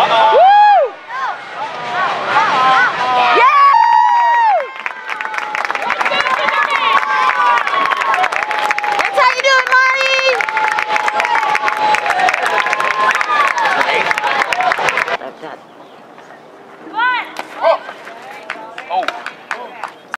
아, 아.